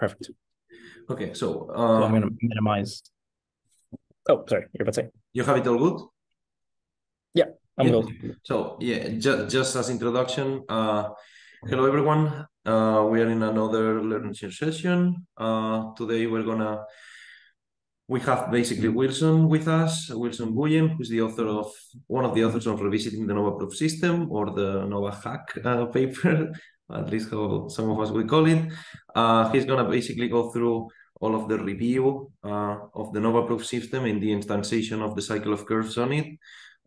Perfect. Okay, so, So I'm uh, going to minimize. Oh, sorry. You're about to say. you have it all good? Yeah, I'm Yeah. good. So yeah, just just as introduction, uh, hello everyone. Uh, we are in another learning session. Uh, today we're gonna we have basically Wilson with us, Wilson Nguyen, who's the author of one of the authors of revisiting the Nova proof system or the Nova hack uh, paper, at least how some of us will call it. Uh, he's gonna basically go through all of the review uh, of the Nova proof system and the instantiation of the cycle of curves on it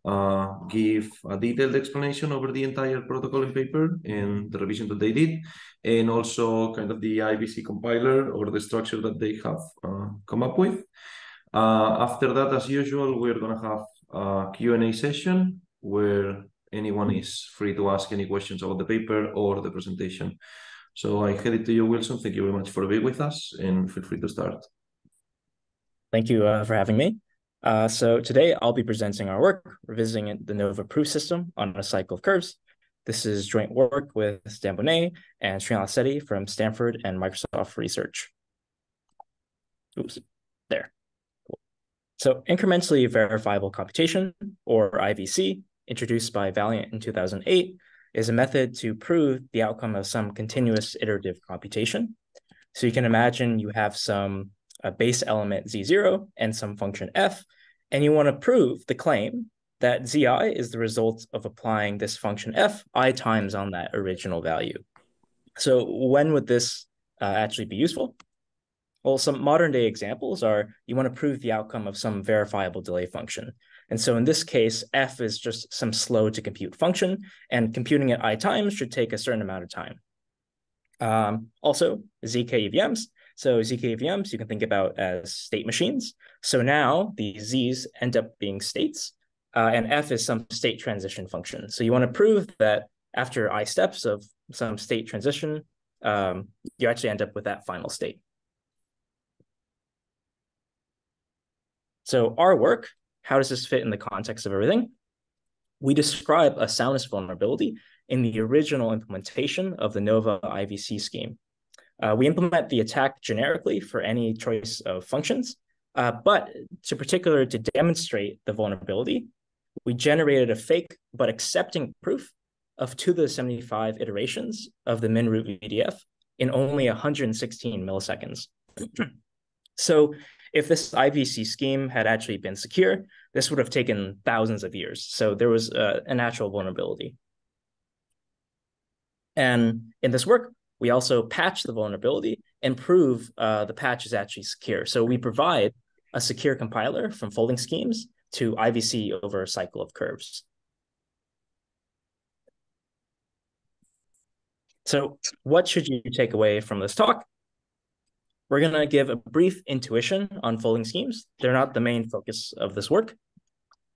uh, give a detailed explanation over the entire protocol and paper and the revision that they did, and also kind of the IVC compiler or the structure that they have uh, come up with. Uh, after that, as usual, we're gonna have a Q&A session where anyone is free to ask any questions about the paper or the presentation. So I hand it to you, Wilson. Thank you very much for being with us, and feel free to start. Thank you uh, for having me. Uh, so today I'll be presenting our work, revisiting the NOVA proof system on a cycle of curves. This is joint work with Dan Boneh and Srinath Setty from Stanford and Microsoft Research. Oops, there. Cool. So incrementally verifiable computation, or IVC, introduced by Valiant in 2008, is a method to prove the outcome of some continuous iterative computation. So you can imagine you have some a base element z0 and some function f, and you want to prove the claim that zi is the result of applying this function f i times on that original value. So when would this uh, actually be useful? Well, some modern day examples are you want to prove the outcome of some verifiable delay function. And so in this case, f is just some slow to compute function, and computing it i times should take a certain amount of time. Um, also, zk EVMs so ZKVMs you can think about as state machines. So now the Z's end up being states, uh, and F is some state transition function. So you want to prove that after I steps of some state transition, um, you actually end up with that final state. So our work, how does this fit in the context of everything? We describe a soundness vulnerability in the original implementation of the NOVA IVC scheme. Uh, we implement the attack generically for any choice of functions, uh, but to particular to demonstrate the vulnerability, we generated a fake but accepting proof of two to the 75 iterations of the minroot VDF in only 116 milliseconds. so if this IVC scheme had actually been secure, this would have taken thousands of years. So there was a, a natural vulnerability. And in this work, we also patch the vulnerability and prove uh, the patch is actually secure. So we provide a secure compiler from folding schemes to IVC over a cycle of curves. So what should you take away from this talk? We're going to give a brief intuition on folding schemes. They're not the main focus of this work.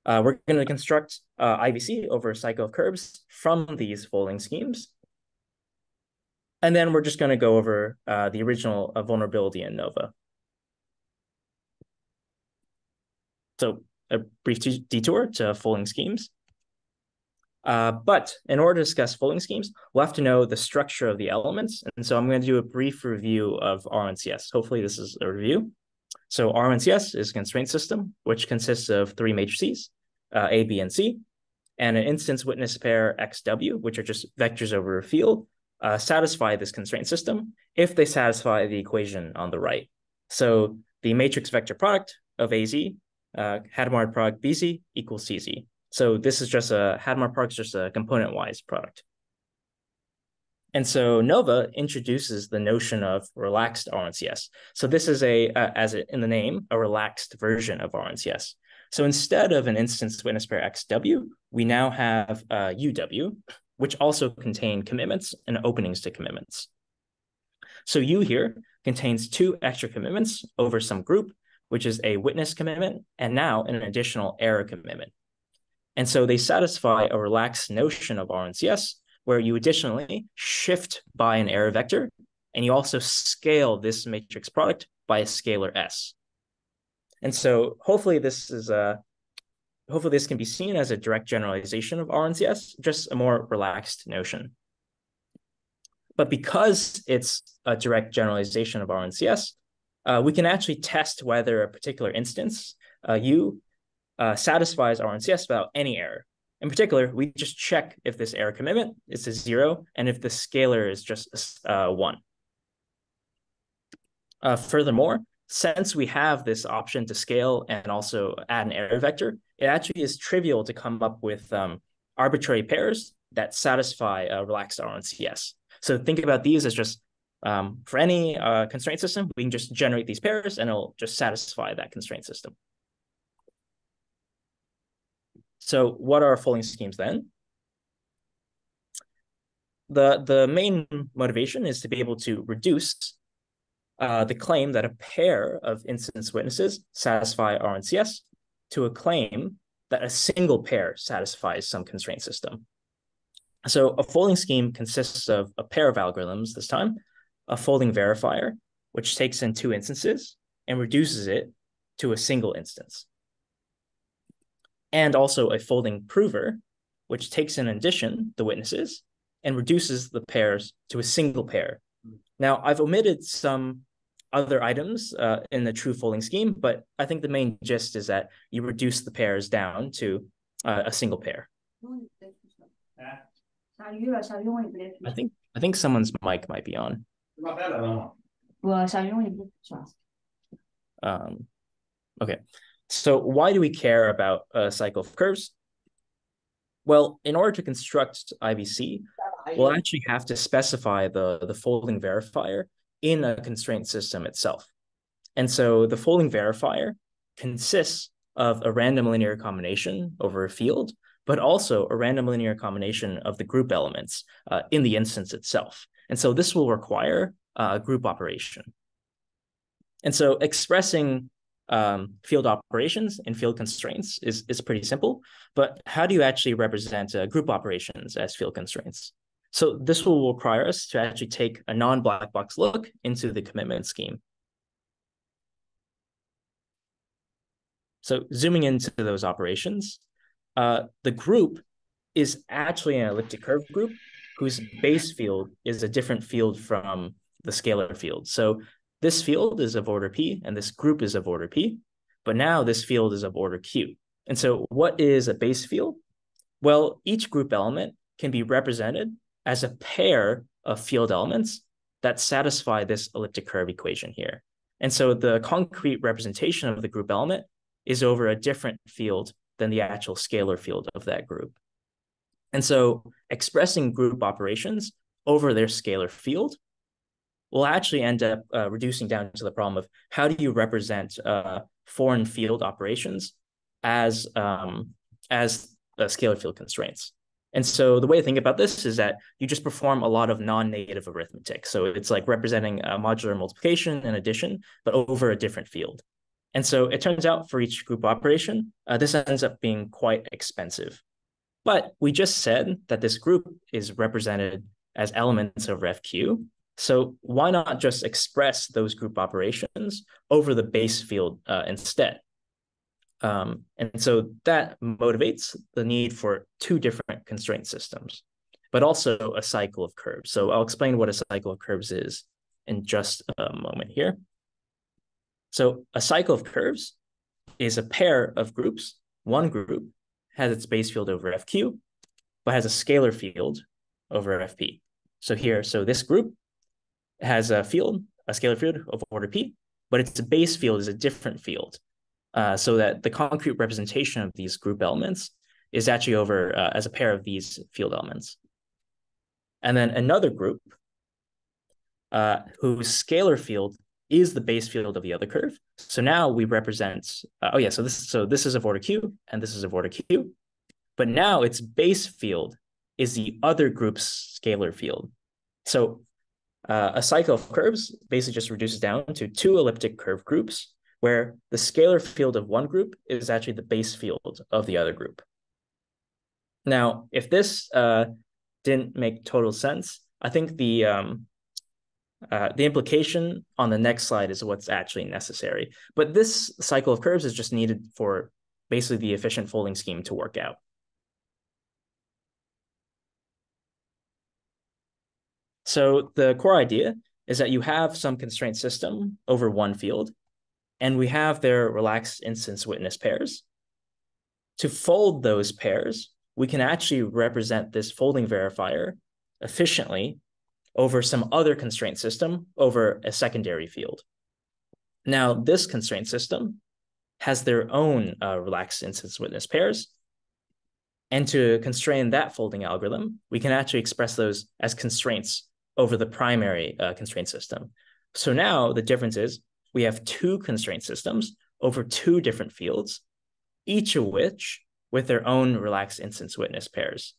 Uh, we're going to construct uh, IVC over a cycle of curves from these folding schemes. And then we're just going to go over uh, the original uh, vulnerability in Nova. So a brief detour to folding schemes. Uh, but in order to discuss folding schemes, we'll have to know the structure of the elements. And so I'm going to do a brief review of R1CS. Hopefully this is a review. So R1CS is a constraint system, which consists of three matrices, uh, A, B, and C, and an instance witness pair XW, which are just vectors over a field uh, satisfy this constraint system if they satisfy the equation on the right. So the matrix vector product of AZ, uh, Hadamard product BZ equals CZ. So this is just a, Hadamard is just a component-wise product. And so Nova introduces the notion of relaxed R1CS. So this is a, uh, as it, in the name, a relaxed version of R1CS. So instead of an instance witness pair XW, we now have uh, UW, which also contain commitments and openings to commitments. So U here contains two extra commitments over some group, which is a witness commitment and now an additional error commitment. And so they satisfy a relaxed notion of R1CS where you additionally shift by an error vector and you also scale this matrix product by a scalar S. And so hopefully this is a hopefully this can be seen as a direct generalization of R1CS, just a more relaxed notion. but because it's a direct generalization of R1CS, uh, we can actually test whether a particular instance uh, U uh, satisfies R1CS without any error. In particular, we just check if this error commitment is a zero and if the scalar is just uh, one. Uh, furthermore, since we have this option to scale and also add an error vector, it actually is trivial to come up with um, arbitrary pairs that satisfy a relaxed R1CS. So think about these as just um, for any uh, constraint system, we can just generate these pairs and it'll just satisfy that constraint system. So what are folding schemes then? The, the main motivation is to be able to reduce uh, the claim that a pair of instance witnesses satisfy R1CS to a claim that a single pair satisfies some constraint system. So a folding scheme consists of a pair of algorithms this time, a folding verifier, which takes in two instances and reduces it to a single instance. And also a folding prover, which takes in addition the witnesses and reduces the pairs to a single pair. Now, I've omitted some other items uh, in the true folding scheme, but I think the main gist is that you reduce the pairs down to uh, a single pair. I think I think someone's mic might be on. Um, okay, so why do we care about a cycle of curves? Well, in order to construct IVC, we'll actually have to specify the, the folding verifier in a constraint system itself. And so the folding verifier consists of a random linear combination over a field, but also a random linear combination of the group elements uh, in the instance itself. And so this will require a group operation. And so expressing um, field operations and field constraints is, is pretty simple, but how do you actually represent uh, group operations as field constraints? So this will require us to actually take a non-black box look into the commitment scheme. So zooming into those operations, uh, the group is actually an elliptic curve group whose base field is a different field from the scalar field. So this field is of order P and this group is of order P, but now this field is of order Q. And so what is a base field? Well, each group element can be represented as a pair of field elements that satisfy this elliptic curve equation here. And so the concrete representation of the group element is over a different field than the actual scalar field of that group. And so expressing group operations over their scalar field will actually end up uh, reducing down to the problem of how do you represent uh, foreign field operations as um, as uh, scalar field constraints. And so the way to think about this is that you just perform a lot of non-native arithmetic. So it's like representing a modular multiplication and addition, but over a different field. And so it turns out for each group operation, uh, this ends up being quite expensive. But we just said that this group is represented as elements over FQ. So why not just express those group operations over the base field uh, instead? Um, and so that motivates the need for two different constraint systems, but also a cycle of curves. So I'll explain what a cycle of curves is in just a moment here. So a cycle of curves is a pair of groups. One group has its base field over FQ, but has a scalar field over FP. So here, so this group has a field, a scalar field of order P, but its base field is a different field uh, so that the concrete representation of these group elements is actually over uh, as a pair of these field elements. And then another group uh, whose scalar field is the base field of the other curve. So now we represent, uh, oh yeah, so this, so this is of order Q and this is of order Q, but now its base field is the other group's scalar field. So uh, a cycle of curves basically just reduces down to two elliptic curve groups where the scalar field of one group is actually the base field of the other group. Now, if this uh, didn't make total sense, I think the um, uh, the implication on the next slide is what's actually necessary. But this cycle of curves is just needed for basically the efficient folding scheme to work out. So the core idea is that you have some constraint system over one field, and we have their relaxed instance witness pairs. To fold those pairs, we can actually represent this folding verifier efficiently over some other constraint system over a secondary field. Now, this constraint system has their own uh, relaxed instance witness pairs. And to constrain that folding algorithm, we can actually express those as constraints over the primary uh, constraint system. So now the difference is we have two constraint systems over two different fields, each of which with their own relaxed instance witness pairs.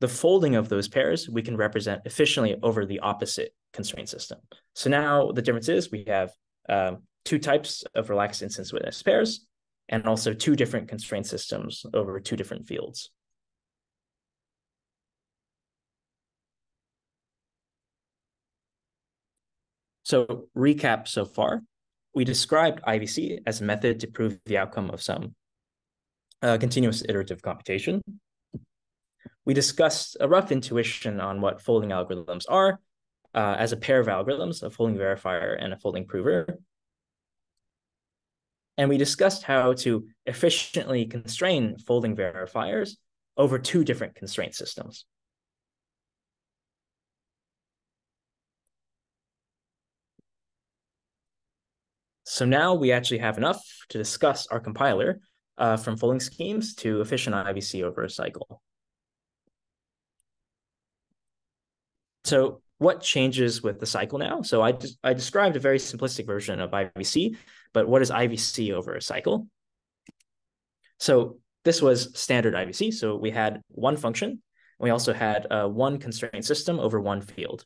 The folding of those pairs we can represent efficiently over the opposite constraint system. So now the difference is we have um, two types of relaxed instance witness pairs, and also two different constraint systems over two different fields. So recap so far, we described IVC as a method to prove the outcome of some uh, continuous iterative computation. We discussed a rough intuition on what folding algorithms are uh, as a pair of algorithms, a folding verifier and a folding prover. And we discussed how to efficiently constrain folding verifiers over two different constraint systems. So now we actually have enough to discuss our compiler uh, from folding schemes to efficient IVC over a cycle. So what changes with the cycle now? So I, I described a very simplistic version of IVC, but what is IVC over a cycle? So this was standard IVC. So we had one function. We also had uh, one constraint system over one field.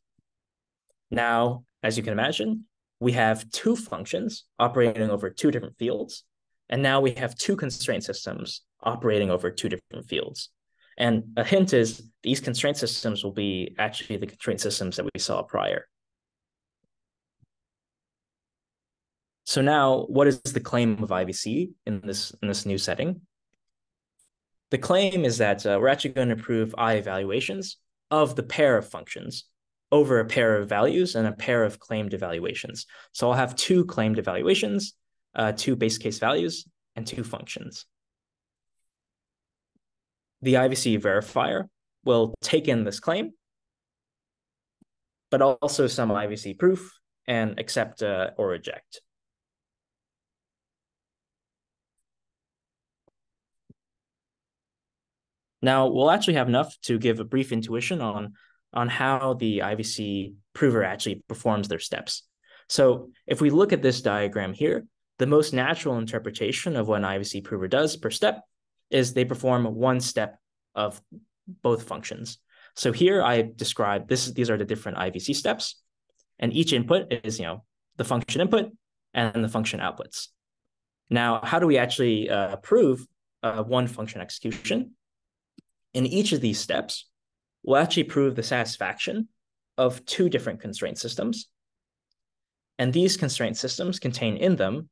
Now, as you can imagine, we have two functions operating over two different fields. And now we have two constraint systems operating over two different fields. And a hint is these constraint systems will be actually the constraint systems that we saw prior. So now what is the claim of IVC in this, in this new setting? The claim is that uh, we're actually going to prove I evaluations of the pair of functions over a pair of values and a pair of claimed evaluations. So I'll have two claimed evaluations, uh, two base case values, and two functions. The IVC verifier will take in this claim, but also some IVC proof and accept uh, or reject. Now, we'll actually have enough to give a brief intuition on on how the IVC prover actually performs their steps. So if we look at this diagram here, the most natural interpretation of what an IVC prover does per step is they perform one step of both functions. So here I describe this, these are the different IVC steps. And each input is, you know, the function input and the function outputs. Now, how do we actually uh, prove uh, one function execution? In each of these steps, will actually prove the satisfaction of two different constraint systems. And these constraint systems contain in them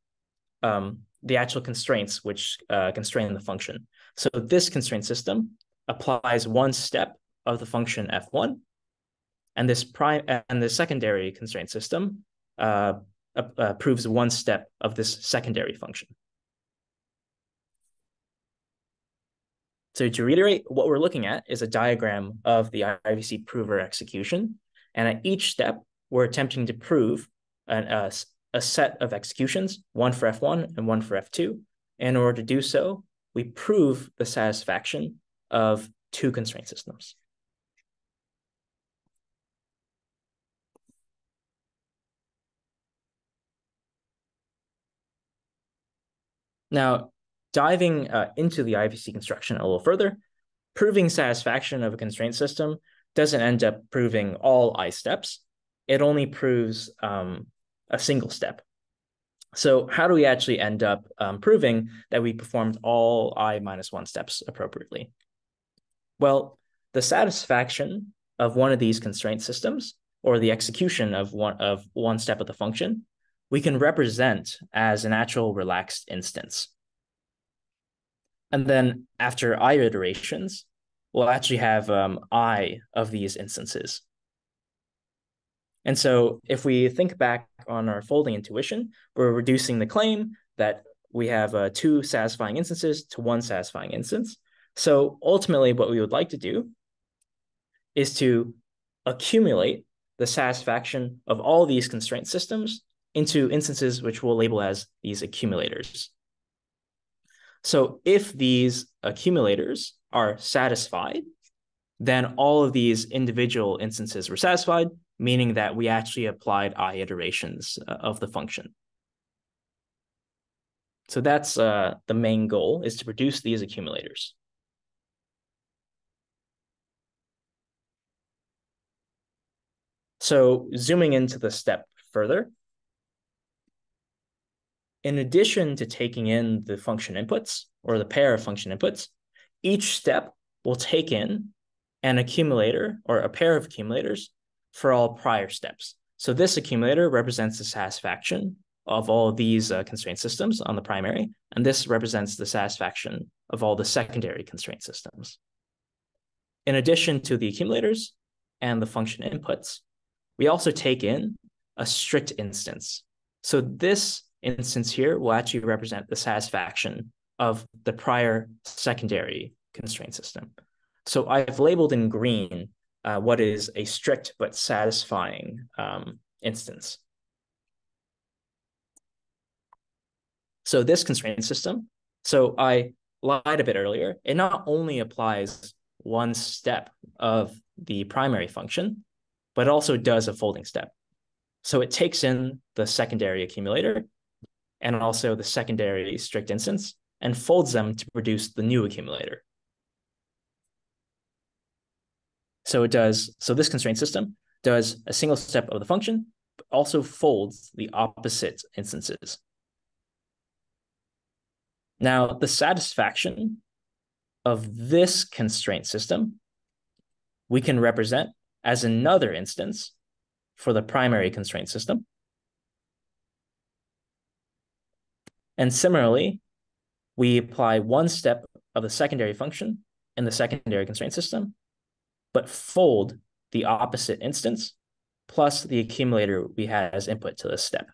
um, the actual constraints which uh, constrain the function. So this constraint system applies one step of the function f1, and this prime and the secondary constraint system uh, uh, proves one step of this secondary function. So to reiterate, what we're looking at is a diagram of the IVC prover execution. And at each step, we're attempting to prove an, a, a set of executions, one for F1 and one for F2. In order to do so, we prove the satisfaction of two constraint systems. Now, diving uh, into the IVC construction a little further, proving satisfaction of a constraint system doesn't end up proving all I steps. It only proves um, a single step. So how do we actually end up um, proving that we performed all I minus one steps appropriately? Well, the satisfaction of one of these constraint systems or the execution of one of one step of the function, we can represent as an actual relaxed instance. And then after i iterations, we'll actually have um, i of these instances. And so if we think back on our folding intuition, we're reducing the claim that we have uh, two satisfying instances to one satisfying instance. So ultimately, what we would like to do is to accumulate the satisfaction of all these constraint systems into instances which we'll label as these accumulators. So if these accumulators are satisfied, then all of these individual instances were satisfied, meaning that we actually applied i iterations uh, of the function. So that's uh, the main goal is to produce these accumulators. So zooming into the step further, in addition to taking in the function inputs or the pair of function inputs, each step will take in an accumulator or a pair of accumulators for all prior steps. So this accumulator represents the satisfaction of all of these uh, constraint systems on the primary, and this represents the satisfaction of all the secondary constraint systems. In addition to the accumulators and the function inputs, we also take in a strict instance. So this instance here will actually represent the satisfaction of the prior secondary constraint system. So I've labeled in green uh, what is a strict but satisfying um, instance. So this constraint system, so I lied a bit earlier, it not only applies one step of the primary function, but also does a folding step. So it takes in the secondary accumulator and also the secondary strict instance and folds them to produce the new accumulator. So it does, so this constraint system does a single step of the function, but also folds the opposite instances. Now, the satisfaction of this constraint system, we can represent as another instance for the primary constraint system. And similarly, we apply one step of the secondary function in the secondary constraint system, but fold the opposite instance plus the accumulator we had as input to this step.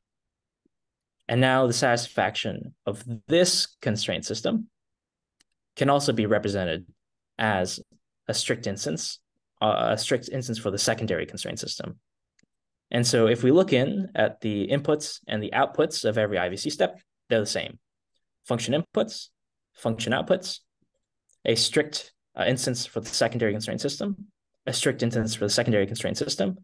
And now the satisfaction of this constraint system can also be represented as a strict instance uh, a strict instance for the secondary constraint system. And so if we look in at the inputs and the outputs of every IVC step, they're the same. Function inputs, function outputs, a strict uh, instance for the secondary constraint system, a strict instance for the secondary constraint system,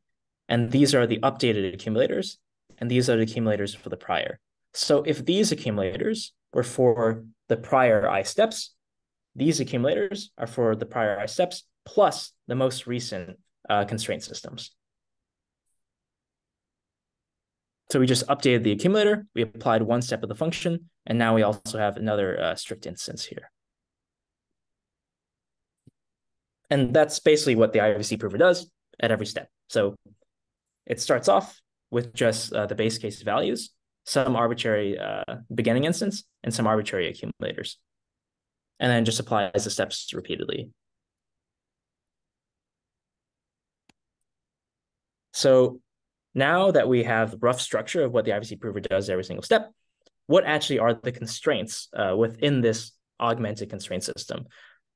and these are the updated accumulators, and these are the accumulators for the prior. So if these accumulators were for the prior I steps, these accumulators are for the prior I steps, plus the most recent uh, constraint systems. So we just updated the accumulator, we applied one step of the function, and now we also have another uh, strict instance here. And that's basically what the IVC prover does at every step. So it starts off with just uh, the base case values, some arbitrary uh, beginning instance, and some arbitrary accumulators. And then just applies the steps repeatedly. So now that we have the rough structure of what the IVC prover does every single step, what actually are the constraints uh, within this augmented constraint system?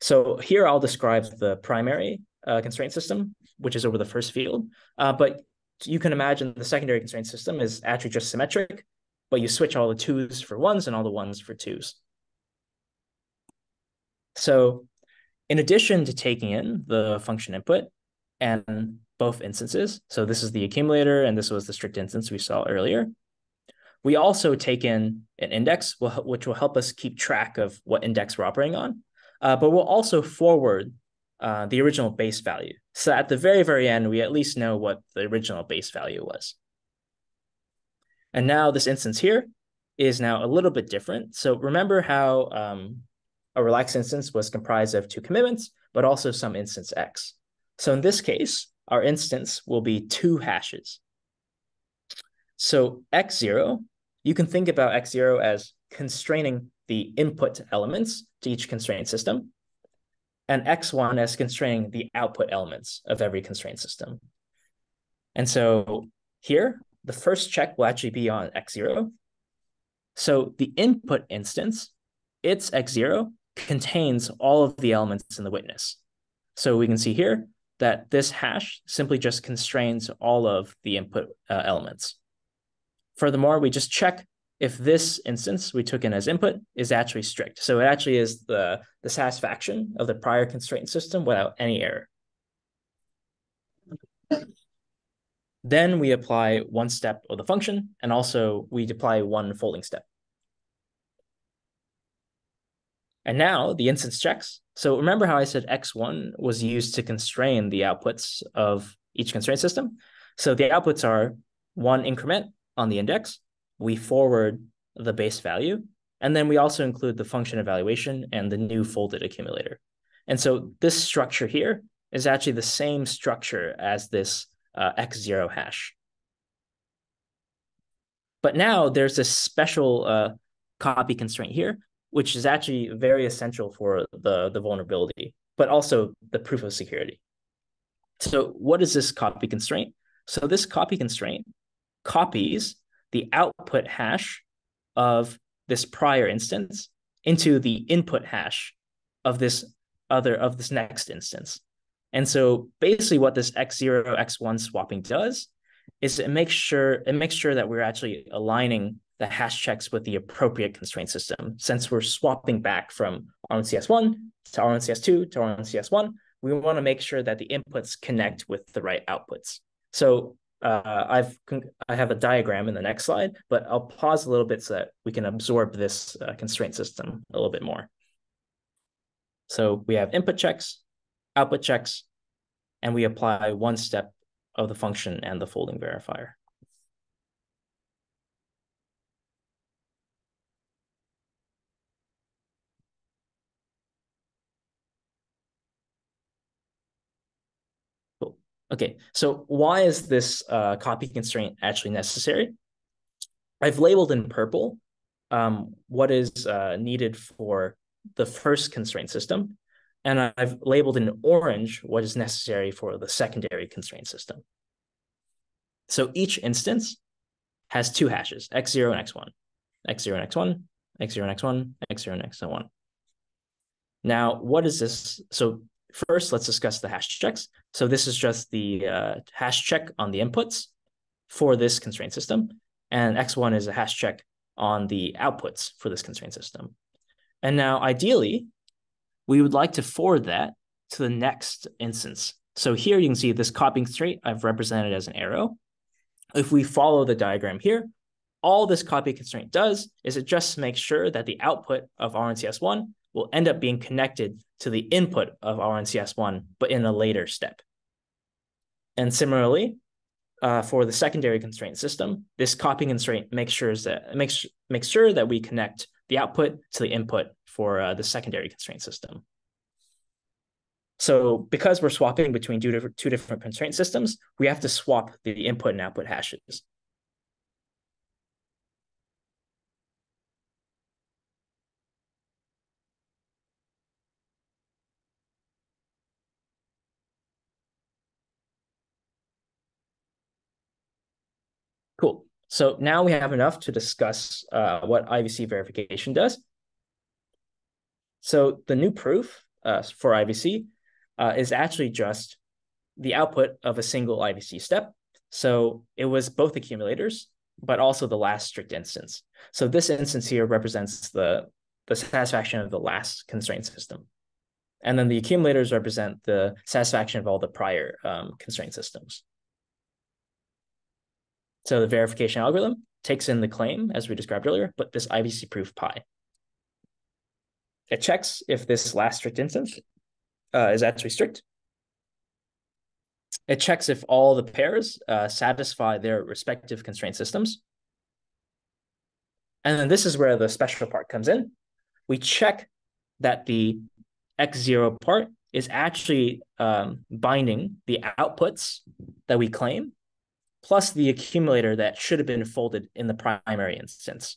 So here I'll describe the primary uh, constraint system, which is over the first field. Uh, but you can imagine the secondary constraint system is actually just symmetric, but you switch all the twos for ones and all the ones for twos. So in addition to taking in the function input and both instances. So this is the accumulator and this was the strict instance we saw earlier. We also take in an index, which will help us keep track of what index we're operating on. Uh, but we'll also forward uh, the original base value. So at the very, very end, we at least know what the original base value was. And now this instance here is now a little bit different. So remember how um, a relaxed instance was comprised of two commitments, but also some instance X. So in this case, our instance will be two hashes. So x0, you can think about x0 as constraining the input elements to each constraint system, and x1 as constraining the output elements of every constraint system. And so here, the first check will actually be on x0. So the input instance, its x0, contains all of the elements in the witness. So we can see here that this hash simply just constrains all of the input uh, elements. Furthermore, we just check if this instance we took in as input is actually strict. So it actually is the, the satisfaction of the prior constraint system without any error. Then we apply one step of the function, and also we apply one folding step. And now the instance checks. So remember how I said X1 was used to constrain the outputs of each constraint system? So the outputs are one increment on the index, we forward the base value, and then we also include the function evaluation and the new folded accumulator. And so this structure here is actually the same structure as this uh, X0 hash. But now there's this special uh, copy constraint here, which is actually very essential for the, the vulnerability, but also the proof of security. So what is this copy constraint? So this copy constraint copies the output hash of this prior instance into the input hash of this other of this next instance. And so basically what this x0 x1 swapping does is it makes sure it makes sure that we're actually aligning the hash checks with the appropriate constraint system. Since we're swapping back from R1CS1 to R1CS2 to R1CS1, we want to make sure that the inputs connect with the right outputs. So uh, I've I have a diagram in the next slide, but I'll pause a little bit so that we can absorb this uh, constraint system a little bit more. So we have input checks, output checks, and we apply one step of the function and the folding verifier. Cool. Okay, so why is this uh, copy constraint actually necessary? I've labeled in purple um, what is uh, needed for the first constraint system, and I've labeled in orange what is necessary for the secondary constraint system. So each instance has two hashes, x0 and x1, x0 and x1, x0 and x1, x0 and x1. Now, what is this? So first, let's discuss the hash checks. So this is just the uh, hash check on the inputs for this constraint system. And x1 is a hash check on the outputs for this constraint system. And now, ideally, we would like to forward that to the next instance. So here you can see this copying straight I've represented as an arrow. If we follow the diagram here, all this copy constraint does is it just makes sure that the output of R1CS1 will end up being connected to the input of R1CS1, but in a later step. And similarly, uh, for the secondary constraint system, this copying constraint makes sure that makes makes sure that we connect the output to the input for uh, the secondary constraint system. So because we're swapping between two two different constraint systems, we have to swap the input and output hashes. Cool. So now we have enough to discuss uh, what IVC verification does. So the new proof uh, for IVC uh, is actually just the output of a single IVC step. So it was both accumulators, but also the last strict instance. So this instance here represents the, the satisfaction of the last constraint system. And then the accumulators represent the satisfaction of all the prior um, constraint systems. So the verification algorithm takes in the claim, as we described earlier, but this IVC proof pi. It checks if this last strict instance uh, is actually strict. It checks if all the pairs uh, satisfy their respective constraint systems. And then this is where the special part comes in. We check that the X0 part is actually um, binding the outputs that we claim, plus the accumulator that should have been folded in the primary instance.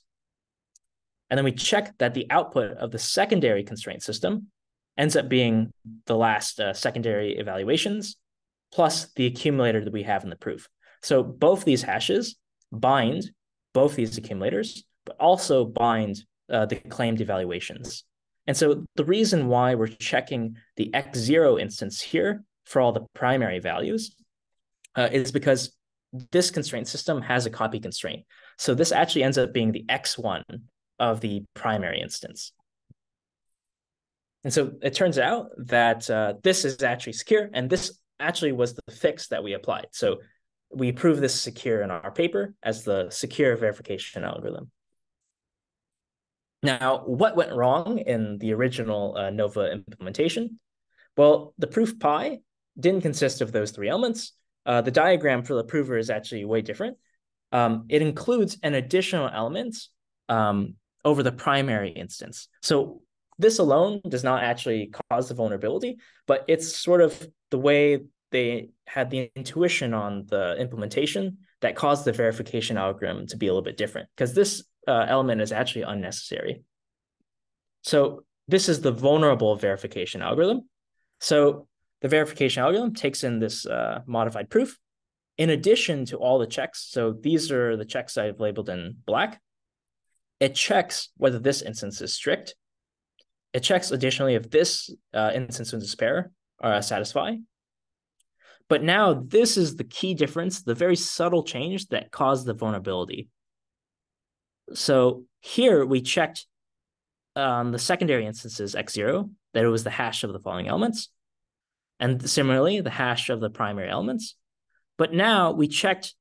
And then we check that the output of the secondary constraint system ends up being the last uh, secondary evaluations plus the accumulator that we have in the proof. So both these hashes bind both these accumulators, but also bind uh, the claimed evaluations. And so the reason why we're checking the x0 instance here for all the primary values uh, is because this constraint system has a copy constraint. So this actually ends up being the x1 of the primary instance. And so it turns out that uh, this is actually secure, and this actually was the fix that we applied. So we prove this secure in our paper as the secure verification algorithm. Now, what went wrong in the original uh, NOVA implementation? Well, the proof pi didn't consist of those three elements. Uh, the diagram for the prover is actually way different. Um, it includes an additional element um, over the primary instance. So this alone does not actually cause the vulnerability, but it's sort of the way they had the intuition on the implementation that caused the verification algorithm to be a little bit different because this uh, element is actually unnecessary. So this is the vulnerable verification algorithm. So the verification algorithm takes in this uh, modified proof in addition to all the checks. So these are the checks I've labeled in black. It checks whether this instance is strict. It checks additionally if this uh, instance and despair are satisfy. But now this is the key difference, the very subtle change that caused the vulnerability. So here we checked on the secondary instances x0 that it was the hash of the following elements. And similarly, the hash of the primary elements. But now we checked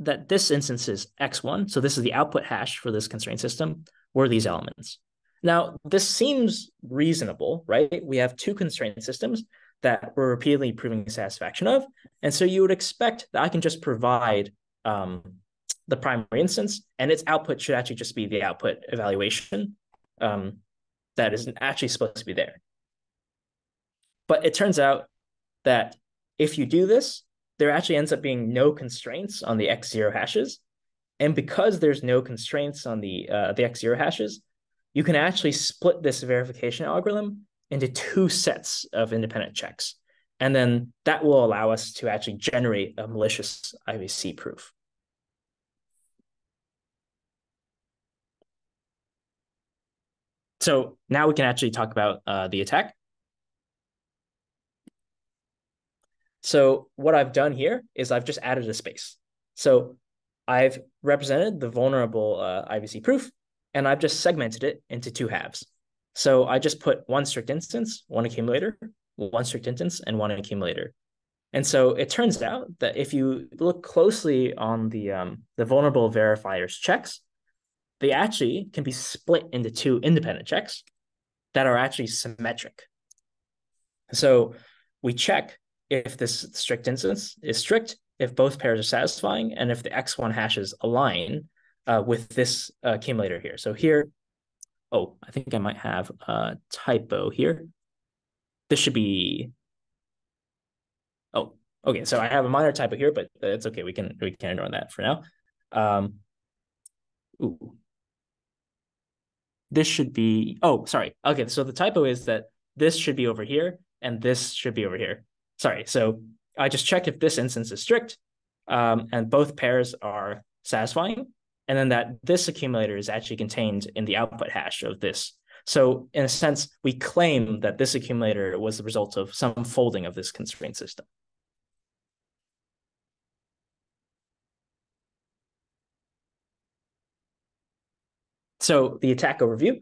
that this instance is x1. So this is the output hash for this constraint system, were these elements. Now, this seems reasonable, right? We have two constraint systems that we're repeatedly proving satisfaction of. And so you would expect that I can just provide um, the primary instance and its output should actually just be the output evaluation um, that isn't actually supposed to be there. But it turns out that if you do this, there actually ends up being no constraints on the X0 hashes. And because there's no constraints on the, uh, the X0 hashes, you can actually split this verification algorithm into two sets of independent checks. And then that will allow us to actually generate a malicious IVC proof. So now we can actually talk about uh, the attack. So what I've done here is I've just added a space. So I've represented the vulnerable uh, proof, and I've just segmented it into two halves. So I just put one strict instance, one accumulator, one strict instance, and one accumulator. And so it turns out that if you look closely on the um, the vulnerable verifiers checks, they actually can be split into two independent checks that are actually symmetric. So we check if this strict instance is strict, if both pairs are satisfying, and if the X1 hashes align uh, with this uh, accumulator here. So here Oh, I think I might have a typo here. This should be. Oh, okay. So I have a minor typo here, but it's okay. We can we can ignore that for now. Um, ooh. This should be. Oh, sorry. Okay. So the typo is that this should be over here and this should be over here. Sorry. So I just checked if this instance is strict, um, and both pairs are satisfying and then that this accumulator is actually contained in the output hash of this. So in a sense, we claim that this accumulator was the result of some folding of this constraint system. So the attack overview.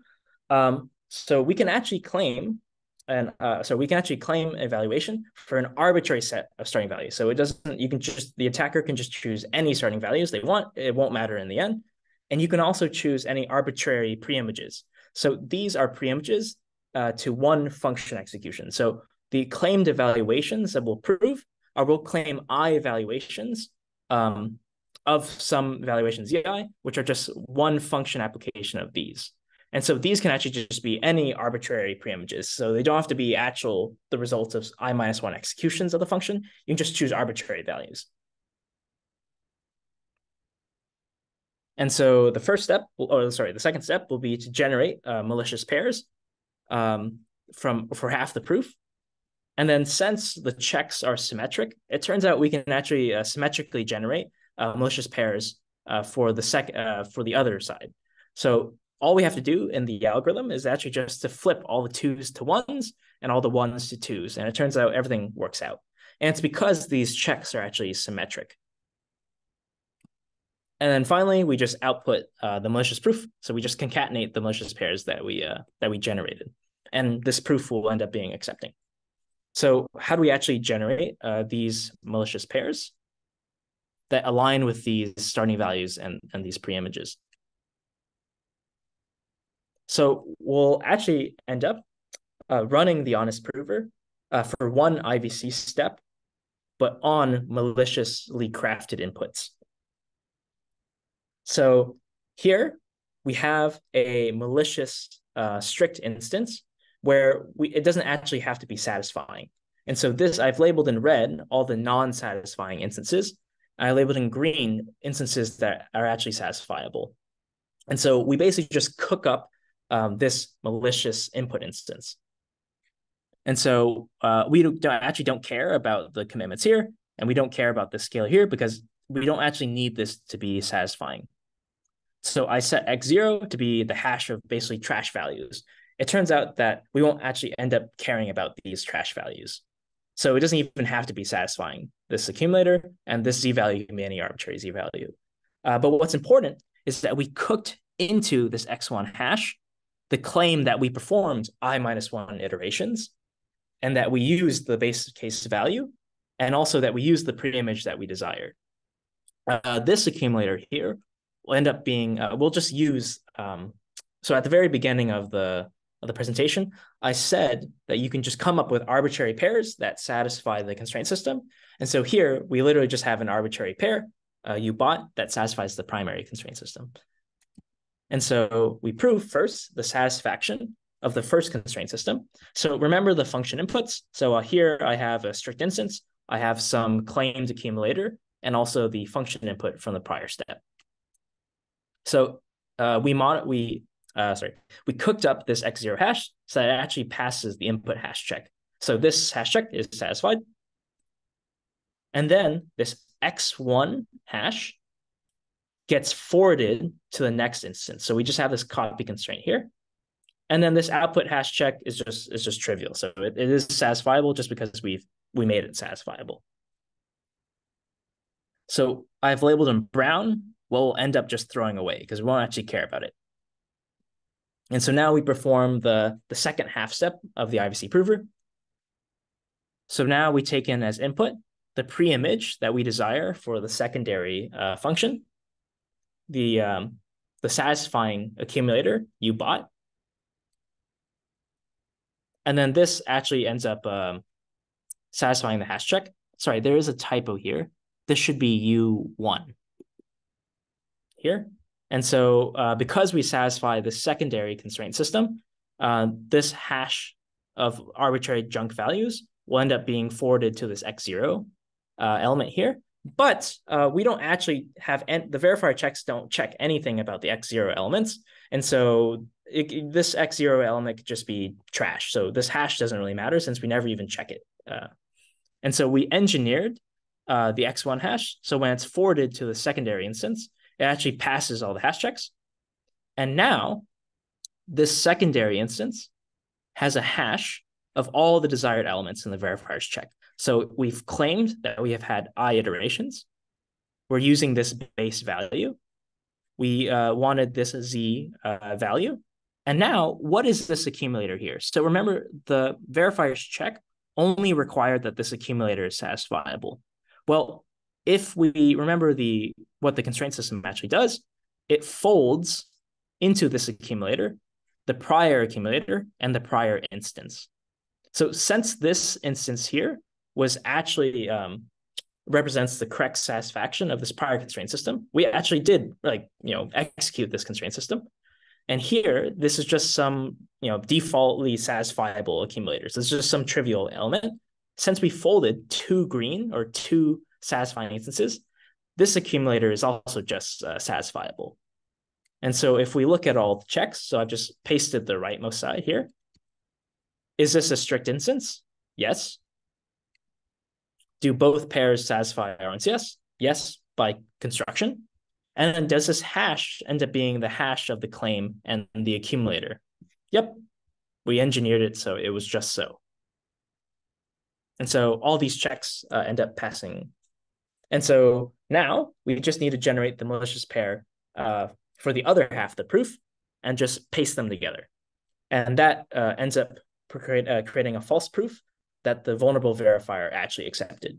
Um, so we can actually claim and uh, so we can actually claim evaluation for an arbitrary set of starting values. So it doesn't, you can just, the attacker can just choose any starting values they want. It won't matter in the end. And you can also choose any arbitrary preimages. So these are preimages uh, to one function execution. So the claimed evaluations that we'll prove are we'll claim I evaluations um, of some evaluation ZI, which are just one function application of these. And so these can actually just be any arbitrary preimages. So they don't have to be actual the results of i minus one executions of the function. You can just choose arbitrary values. And so the first step, or sorry, the second step will be to generate uh, malicious pairs um, from for half the proof. And then since the checks are symmetric, it turns out we can actually uh, symmetrically generate uh, malicious pairs uh, for the sec uh, for the other side. So all we have to do in the algorithm is actually just to flip all the twos to ones and all the ones to twos. And it turns out everything works out. And it's because these checks are actually symmetric. And then finally, we just output uh, the malicious proof. So we just concatenate the malicious pairs that we uh, that we generated, and this proof will end up being accepting. So how do we actually generate uh, these malicious pairs that align with these starting values and, and these preimages? So we'll actually end up uh, running the honest prover uh, for one IVC step, but on maliciously crafted inputs. So here we have a malicious uh, strict instance where we it doesn't actually have to be satisfying. And so this I've labeled in red all the non-satisfying instances. I labeled in green instances that are actually satisfiable. And so we basically just cook up um, this malicious input instance. And so uh, we don't, actually don't care about the commitments here, and we don't care about the scale here because we don't actually need this to be satisfying. So I set x0 to be the hash of basically trash values. It turns out that we won't actually end up caring about these trash values. So it doesn't even have to be satisfying this accumulator, and this z value can be any arbitrary z value. Uh, but what's important is that we cooked into this x1 hash the claim that we performed i minus one iterations, and that we used the base case value, and also that we used the preimage that we desired. Uh, this accumulator here will end up being, uh, we'll just use, um, so at the very beginning of the, of the presentation, I said that you can just come up with arbitrary pairs that satisfy the constraint system. And so here we literally just have an arbitrary pair, uh, bot, that satisfies the primary constraint system. And so we prove first the satisfaction of the first constraint system. So remember the function inputs. So uh, here I have a strict instance, I have some claimed accumulator, and also the function input from the prior step. So uh, we mod we uh, sorry we cooked up this x0 hash so that it actually passes the input hash check. So this hash check is satisfied. And then this x1 hash gets forwarded to the next instance. So we just have this copy constraint here. And then this output hash check is just is just trivial. So it, it is satisfiable just because we've we made it satisfiable. So I've labeled them brown what we'll end up just throwing away because we won't actually care about it. And so now we perform the, the second half step of the IVC prover. So now we take in as input the pre-image that we desire for the secondary uh, function, the, um, the satisfying accumulator you bought. And then this actually ends up um, satisfying the hash check. Sorry, there is a typo here. This should be U1 here. And so uh, because we satisfy the secondary constraint system, uh, this hash of arbitrary junk values will end up being forwarded to this x0 uh, element here. But uh, we don't actually have en- the verifier checks don't check anything about the x0 elements. And so it, this x0 element could just be trash. So this hash doesn't really matter since we never even check it. Uh, and so we engineered uh, the x1 hash. So when it's forwarded to the secondary instance, it actually passes all the hash checks. And now this secondary instance has a hash of all the desired elements in the verifier's check. So we've claimed that we have had i iterations. We're using this base value. We uh, wanted this z uh, value. And now, what is this accumulator here? So remember, the verifier's check only required that this accumulator is satisfiable. Well, if we remember the what the constraint system actually does, it folds into this accumulator, the prior accumulator, and the prior instance. So since this instance here was actually um, represents the correct satisfaction of this prior constraint system, we actually did like you know execute this constraint system. And here, this is just some you know defaultly satisfiable accumulators. It's just some trivial element. Since we folded two green or two satisfying instances, this accumulator is also just uh, satisfiable. And so if we look at all the checks, so I've just pasted the rightmost side here. Is this a strict instance? Yes. Do both pairs satisfy R1CS? Yes, by construction. And then does this hash end up being the hash of the claim and the accumulator? Yep, we engineered it so it was just so. And so all these checks uh, end up passing. And so now we just need to generate the malicious pair uh, for the other half the proof and just paste them together. And that uh, ends up create, uh, creating a false proof that the vulnerable verifier actually accepted.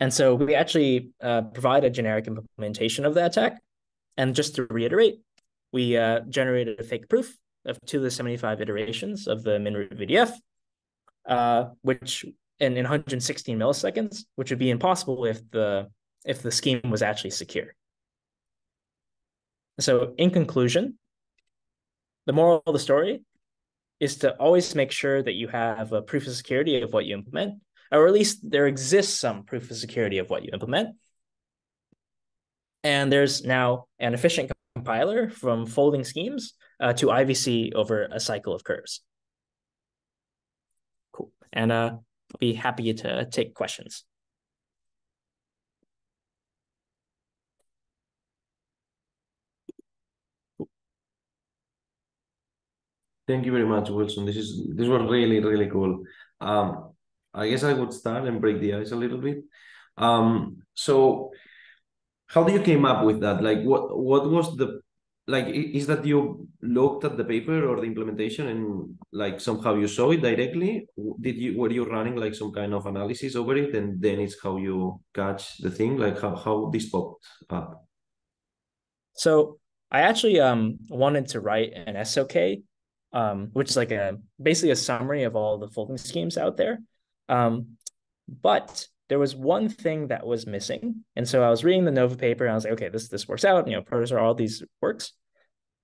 And so we actually uh, provide a generic implementation of the attack. And just to reiterate, we uh, generated a fake proof of two of the 75 iterations of the minroot VDF, uh, which in, in 116 milliseconds, which would be impossible if the if the scheme was actually secure. So in conclusion, the moral of the story is to always make sure that you have a proof of security of what you implement, or at least there exists some proof of security of what you implement. And there's now an efficient compiler from folding schemes uh, to IVC over a cycle of curves. Cool. And uh, I'll be happy to take questions. Thank you very much, Wilson. This is this was really really cool. Um, I guess I would start and break the ice a little bit. Um, so how do you came up with that? Like, what what was the like? Is that you looked at the paper or the implementation and like somehow you saw it directly? Did you were you running like some kind of analysis over it, and then it's how you catch the thing? Like how how this popped up? So I actually um wanted to write an SOK um, which is like a basically a summary of all the folding schemes out there. Um, but there was one thing that was missing, and so I was reading the Nova paper, and I was like, okay, this this works out. You know, Protostar, all these works,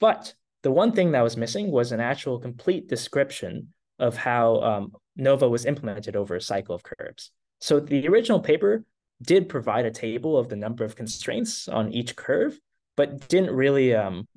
but the one thing that was missing was an actual complete description of how um, Nova was implemented over a cycle of curves. So the original paper did provide a table of the number of constraints on each curve, but didn't really um,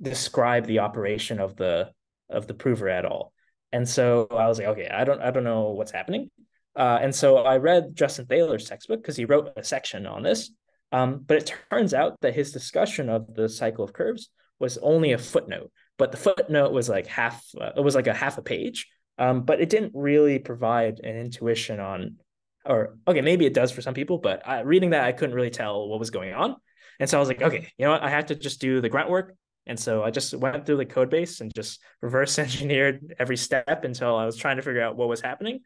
describe the operation of the of the prover at all. And so I was like, okay, I don't I don't know what's happening. Uh, and so I read Justin Thaler's textbook because he wrote a section on this. Um, but it turns out that his discussion of the cycle of curves was only a footnote, but the footnote was like half uh, it was like a half a page. Um, but it didn't really provide an intuition on, or okay, maybe it does for some people, but I, reading that I couldn't really tell what was going on. And so I was like, okay, you know what? I have to just do the grunt work and so I just went through the code base and just reverse engineered every step until I was trying to figure out what was happening.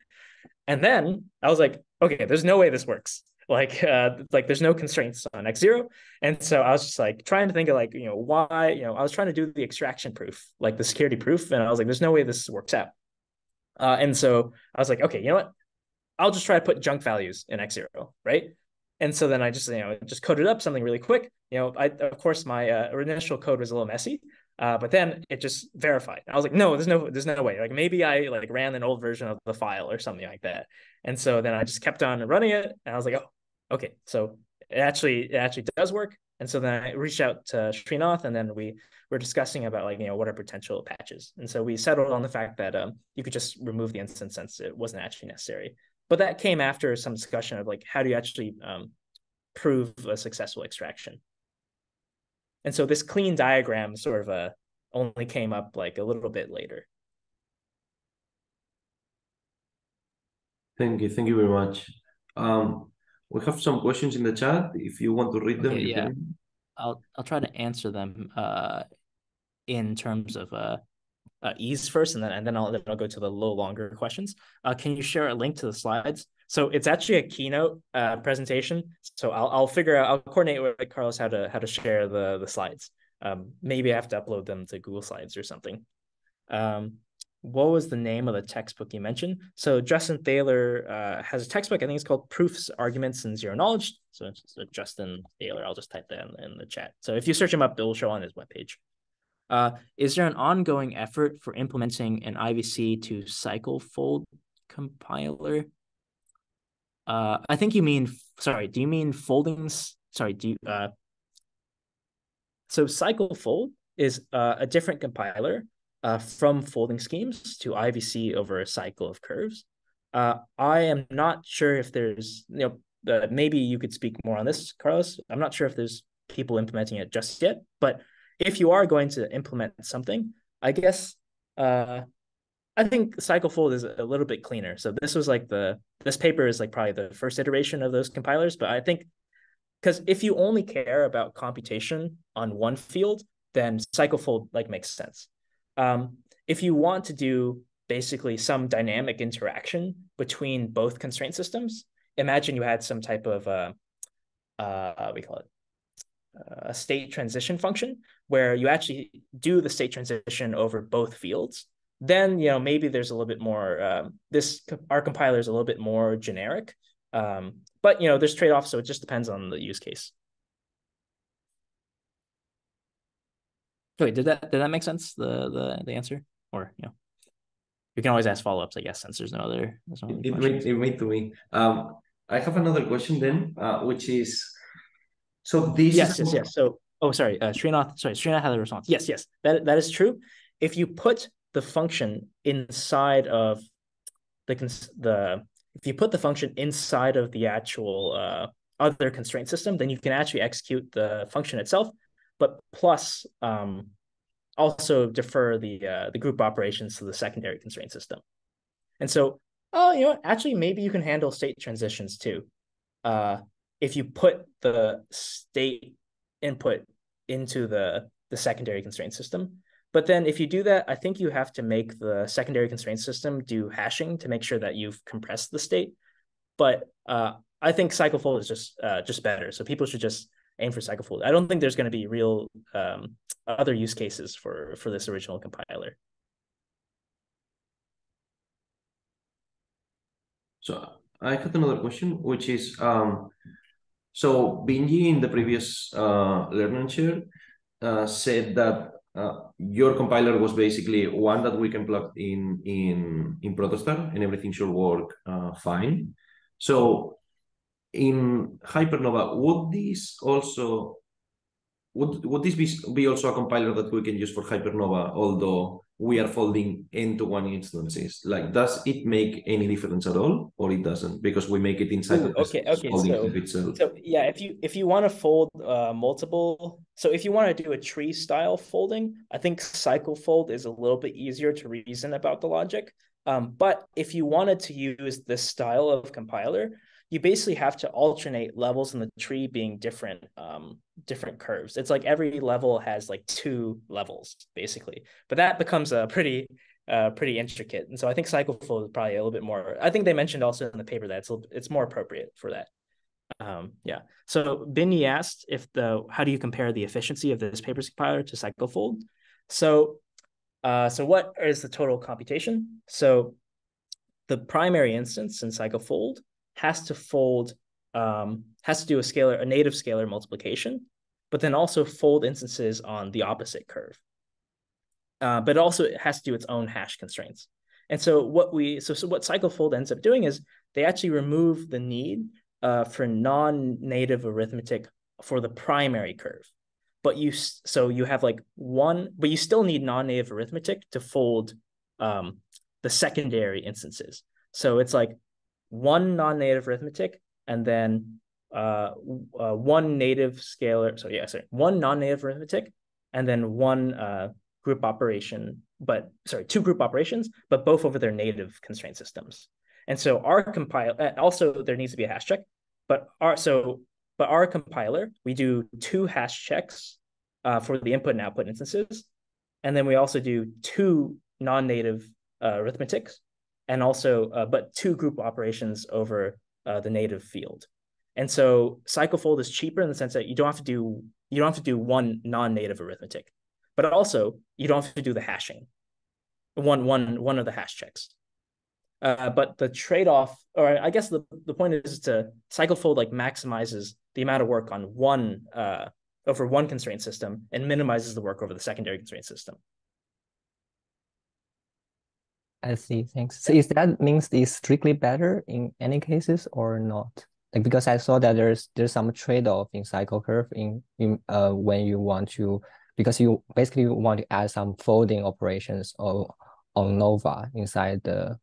And then I was like, okay, there's no way this works. Like, uh, like there's no constraints on X zero. And so I was just like trying to think of like, you know, why, you know, I was trying to do the extraction proof, like the security proof. And I was like, there's no way this works out. Uh, and so I was like, okay, you know what? I'll just try to put junk values in X zero, right? And so then I just, you know, just coded up something really quick. You know, I, of course, my uh, initial code was a little messy, uh, but then it just verified. I was like, no, there's no, there's no way. Like maybe I like ran an old version of the file or something like that. And so then I just kept on running it, and I was like, oh, okay, so it actually, it actually does work. And so then I reached out to Srinath, and then we were discussing about like, you know, what are potential patches. And so we settled on the fact that um, you could just remove the instance since it wasn't actually necessary but that came after some discussion of like how do you actually um, prove a successful extraction? And so this clean diagram sort of uh, only came up like a little bit later. Thank you. Thank you very much. Um, we have some questions in the chat. If you want to read them okay, yeah. can... i'll i'll try to answer them uh, in terms of uh, uh, ease first, and then and then I'll then I'll go to the little longer questions. Uh, can you share a link to the slides? So it's actually a keynote uh, presentation. So I'll I'll figure out I'll coordinate with Carlos how to how to share the the slides. Um, maybe I have to upload them to Google Slides or something. Um, what was the name of the textbook you mentioned? So Justin Thaler uh, has a textbook. I think it's called Proofs, Arguments, and Zero Knowledge. So, Justin Thaler. I'll just type that in, in, the chat. So if you search him up, it will show on his webpage. Uh, is there an ongoing effort for implementing an IVC to cycle fold compiler? Uh, I think you mean, sorry, do you mean foldings? Sorry, do you, uh, so cycle fold is uh, a different compiler uh, from folding schemes to IVC over a cycle of curves. Uh, I am not sure if there's, you know, uh, maybe you could speak more on this, Carlos. I'm not sure if there's people implementing it just yet, but if you are going to implement something, I guess uh, I think CycleFold is a little bit cleaner. So this was like the this paper is like probably the first iteration of those compilers, but I think because if you only care about computation on one field, then CycleFold like makes sense. Um, if you want to do basically some dynamic interaction between both constraint systems, imagine you had some type of uh, uh, we call it a state transition function where you actually do the state transition over both fields. Then you know maybe there's a little bit more. Um, this our compiler is a little bit more generic, um, but you know there's trade offs, so it just depends on the use case. Wait, did that did that make sense? The the the answer, or you know, you can always ask follow ups, I guess, since there's no other. There's no it, made, it made to me. Um, I have another question then, uh, which is, so this. Yes, yes, yes. So, oh, sorry, uh, Srinath. Sorry, Srinath had a response. Yes, yes, that that is true. If you put the function inside of the the if you put the function inside of the actual uh, other constraint system, then you can actually execute the function itself but plus um, also defer the uh, the group operations to the secondary constraint system. And so, oh, you know, what? actually, maybe you can handle state transitions too. Uh, if you put the state input into the the secondary constraint system. But then if you do that, I think you have to make the secondary constraint system do hashing to make sure that you've compressed the state. But uh, I think CycleFold is just uh, just better. So people should just aim for CycleFold. I don't think there's going to be real um, other use cases for for this original compiler. So I have another question, which is, um, so Binyi in the previous uh, learning share uh, said that uh, your compiler was basically one that we can plug in in in Protostar and everything should work uh, fine. So in Hypernova, would this also would would this be, be also a compiler that we can use for Hypernova, although we are folding n-to-one instances? Like, does it make any difference at all, or it doesn't because we make it inside Ooh, the okay, okay. So, itself? so yeah, if you if you want to fold uh, multiple, so if you want to do a tree style folding, I think cycle fold is a little bit easier to reason about the logic. Um, but if you wanted to use this style of compiler, you basically have to alternate levels in the tree being different um, different curves. It's like every level has like two levels basically, but that becomes a pretty uh, pretty intricate. And so I think CycleFold is probably a little bit more. I think they mentioned also in the paper that it's it's more appropriate for that. Um, yeah. So Binyi asked if the how do you compare the efficiency of this paper compiler to CycleFold? So uh, so what is the total computation? So the primary instance in CycleFold has to fold, um, has to do a scalar, a native scalar multiplication, but then also fold instances on the opposite curve. Uh, but also it has to do its own hash constraints. And so what we so, so what CycleFold ends up doing is they actually remove the need uh, for non-native arithmetic for the primary curve. But you so you have like one, but you still need non-native arithmetic to fold um, the secondary instances. So it's like one non-native arithmetic and then uh, uh, one native scalar. So yeah, sorry, one non-native arithmetic and then one uh, group operation, but sorry, two group operations, but both over their native constraint systems. And so our compile uh, also there needs to be a hash check, but our so but our compiler we do two hash checks uh, for the input and output instances, and then we also do two non-native uh, arithmetics and also uh, but two group operations over uh, the native field. And so CycleFold is cheaper in the sense that you don't have to do you don't have to do one non-native arithmetic, but also you don't have to do the hashing, one one one of the hash checks. Uh, but the trade-off, or I guess the, the point is to CycleFold like maximizes the amount of work on one uh, over one constraint system and minimizes the work over the secondary constraint system. I see. Thanks. So is that means it's strictly better in any cases or not? Like because I saw that there's there's some trade-off in cycle curve in in uh when you want to because you basically want to add some folding operations or on Nova inside the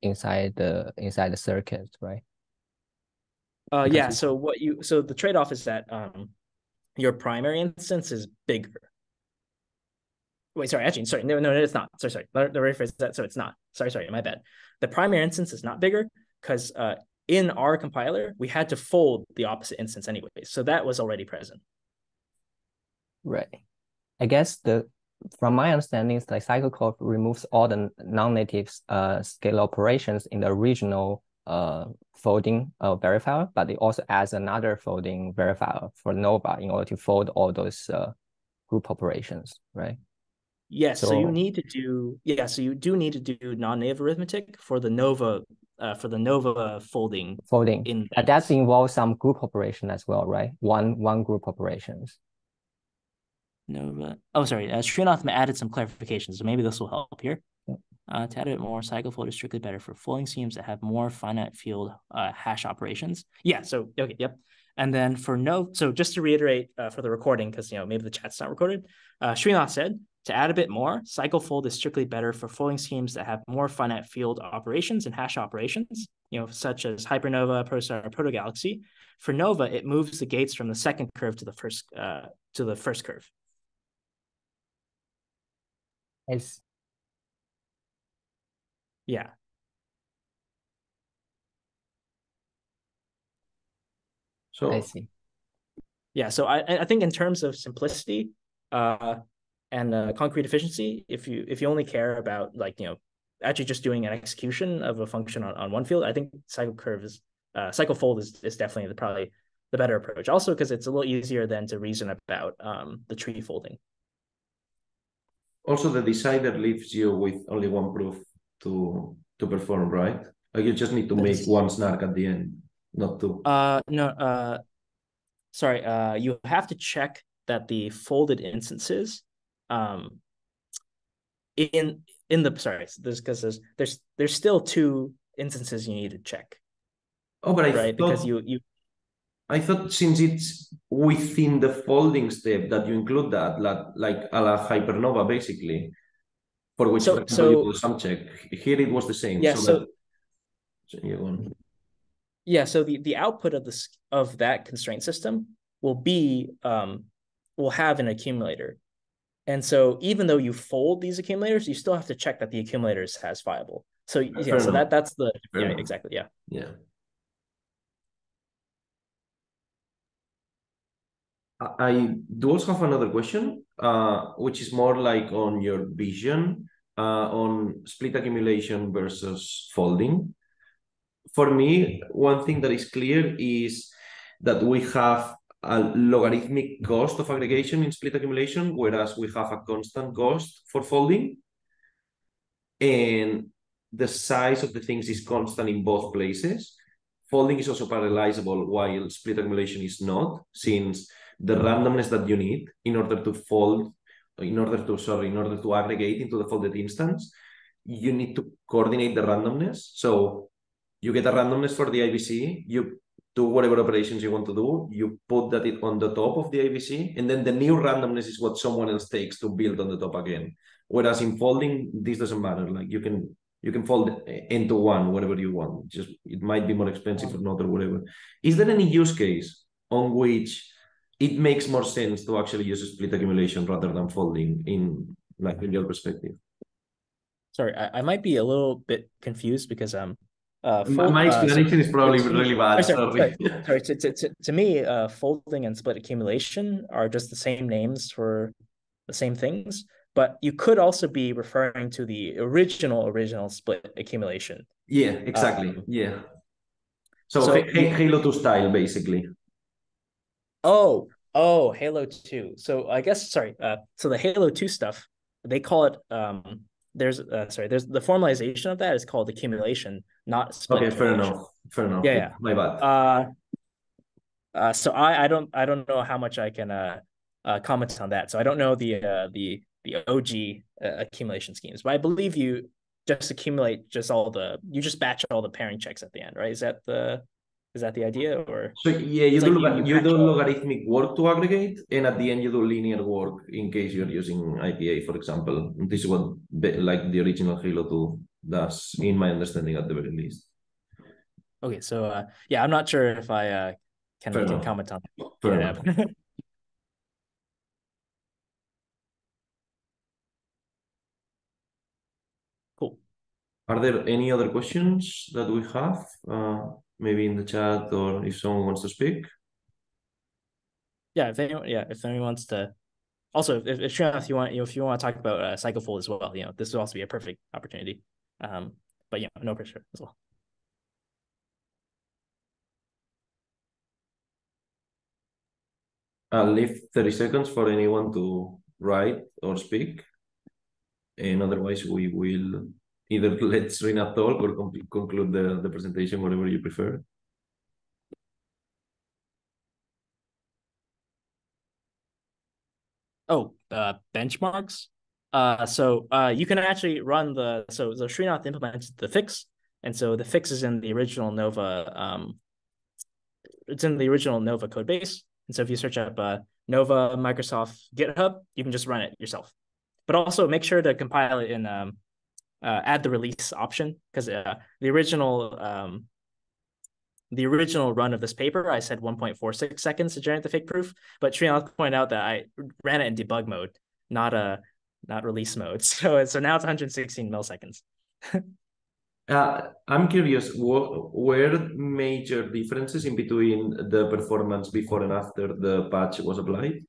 inside the inside the circuit, right? Uh, yeah. You... So what you so the trade off is that um, your primary instance is bigger. Wait, sorry. Actually, sorry. No, no, it's not. Sorry, sorry. Let, let rephrase that. So it's not. Sorry, sorry. My bad. The primary instance is not bigger because uh, in our compiler we had to fold the opposite instance anyway, so that was already present. Right. I guess the from my understanding, like CycleConv removes all the non-native uh, scale operations in the original uh, folding uh, verifier, but it also adds another folding verifier for Nova in order to fold all those uh, group operations, right? Yes, so, so, you need to do yeah, so you do need to do non-native arithmetic for the Nova uh, for the Nova folding. Folding. In that, that involves some group operation as well, right? One one group operations. Nova. Oh, sorry. Uh, Srinath added some clarifications, so maybe this will help here. Uh, to add a bit more, CycleFold is strictly better for folding schemes that have more finite field uh, hash operations. Yeah. So okay. Yep. And then for no, so just to reiterate uh, for the recording, because you know maybe the chat's not recorded. Uh, Srinath said to add a bit more, cycle fold is strictly better for folding schemes that have more finite field operations and hash operations, you know, such as Hypernova, Protostar, or ProtoGalaxy. For Nova, it moves the gates from the second curve to the first uh, to the first curve. Yes. Yeah. So I see. Yeah, so I I think in terms of simplicity, uh, and uh, concrete efficiency, if you if you only care about like you know actually just doing an execution of a function on, on one field, I think cycle curve is uh, CycleFold is is definitely the, probably the better approach. Also because it's a little easier than to reason about um, the tree folding also the decider leaves you with only one proof to to perform, right? Like you just need to make one snark at the end, not two. Uh no, uh sorry, uh you have to check that the folded instances um in in the sorry, there's because there's there's there's still two instances you need to check. Oh, but I right thought... because you you I thought since it's within the folding step that you include that, like, like a la Hypernova, basically, for which so, so, you do some check. Here it was the same. Yeah. So, so, that, yeah, yeah. So the the output of this of that constraint system will be um will have an accumulator, and so even though you fold these accumulators, you still have to check that the accumulators has viable. So yeah. Fair so enough. that that's the Fair yeah enough. exactly yeah yeah. I do also have another question, uh, which is more like on your vision uh, on split accumulation versus folding. For me, one thing that is clear is that we have a logarithmic cost of aggregation in split accumulation, whereas we have a constant cost for folding. And the size of the things is constant in both places. Folding is also parallelizable while split accumulation is not, since the randomness that you need in order to fold, in order to, sorry, in order to aggregate into the folded instance, you need to coordinate the randomness. So you get a randomness for the IVC, you do whatever operations you want to do, you put that it on the top of the IVC, and then the new randomness is what someone else takes to build on the top again. Whereas in folding, this doesn't matter. Like you can you can fold into one whatever you want. Just it might be more expensive or not or whatever. Is there any use case on which it makes more sense to actually use split accumulation rather than folding in like in your perspective sorry i, I might be a little bit confused because um uh, fold, my explanation uh, is probably really bad. Sorry, sorry. sorry. sorry. To, to, to, to me, uh, folding and split accumulation are just the same names for the same things, but you could also be referring to the original original split accumulation. Yeah, exactly. Um, yeah. So, so Halo 2 style, basically. Oh, oh, Halo 2. So I guess sorry. Uh, so the Halo 2 stuff, they call it um there's uh, sorry, there's the formalization of that is called accumulation, not split. Okay, fair enough. Fair enough. Yeah, yeah. My bad. Uh, uh so I I don't I don't know how much I can uh, uh comment on that. So I don't know the uh the the OG uh, accumulation schemes, but I believe you just accumulate just all the you just batch all the pairing checks at the end, right? Is that the Is that the idea or? So yeah, you do like you- you, you do logarithmic work to aggregate, and at the end you do linear work in case you're using IPA, for example. This is what like the original Halo 2 does, in my understanding, at the very least. Okay, so uh, yeah, I'm not sure if I uh, can, Fair can comment on that. cool. Are there any other questions that we have? Uh, maybe in the chat or if someone wants to speak? Yeah, if anyone, yeah, if anyone wants to, also if if Srinath, you want, you know, if you want to talk about uh, CycleFold as well, you know, this would also be a perfect opportunity. Um, but yeah, no pressure as well. I'll leave 30 seconds for anyone to write or speak. And otherwise, we will either let Srinath talk or conclude the, the presentation, whatever you prefer. Oh, uh, benchmarks. Uh, so uh, you can actually run the so so Srinath implemented the fix, and so the fix is in the original Nova. Um, it's in the original Nova code base, and so if you search up uh, Nova Microsoft GitHub, you can just run it yourself. But also make sure to compile it in um, uh, add the release option because uh, the original um, the original run of this paper, I said 1.46 seconds to generate the fake proof, but Srinath pointed out that I ran it in debug mode, not a not release mode. So so now it's 116 milliseconds. Uh, I'm curious, what were major differences in between the performance before and after the patch was applied?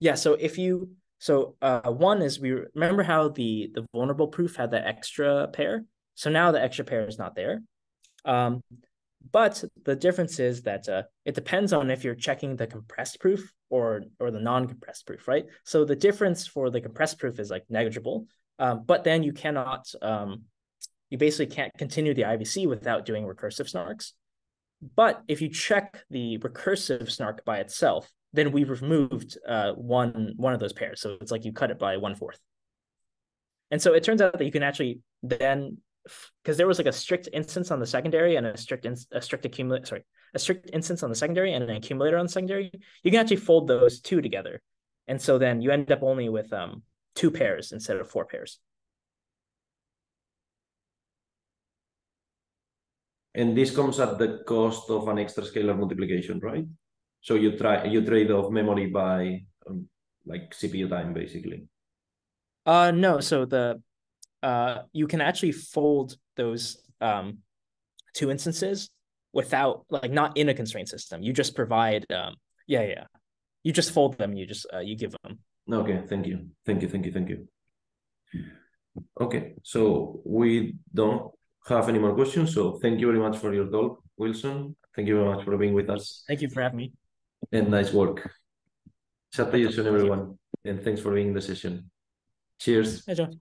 Yeah. So if you so uh, one is we remember how the the vulnerable proof had that extra pair. So now the extra pair is not there. Um, but the difference is that uh, it depends on if you're checking the compressed proof or or the non-compressed proof, right? So the difference for the compressed proof is like negligible, um, but then you cannot, um, you basically can't continue the IVC without doing recursive snarks. But if you check the recursive snark by itself, then we've removed uh, one one of those pairs. So it's like you cut it by one fourth. And so it turns out that you can actually then because there was like a strict instance on the secondary and a strict in, a strict accumulator sorry a strict instance on the secondary and an accumulator on the secondary you can actually fold those two together and so then you end up only with um two pairs instead of four pairs And this comes at the cost of an extra scalar multiplication, right? So you try you trade off memory by um, like CPU time, basically. uh no so the uh you can actually fold those um two instances without like not in a constraint system you just provide um yeah yeah you just fold them you just uh, you give them Okay, thank you, thank you, thank you, thank you. Okay, so we don't have any more questions. So thank you very much for your talk, Wilson. Thank you very much for being with us, thank you for having me and nice work. Chat to you soon, everyone, and thanks for being in the session. Cheers. hey John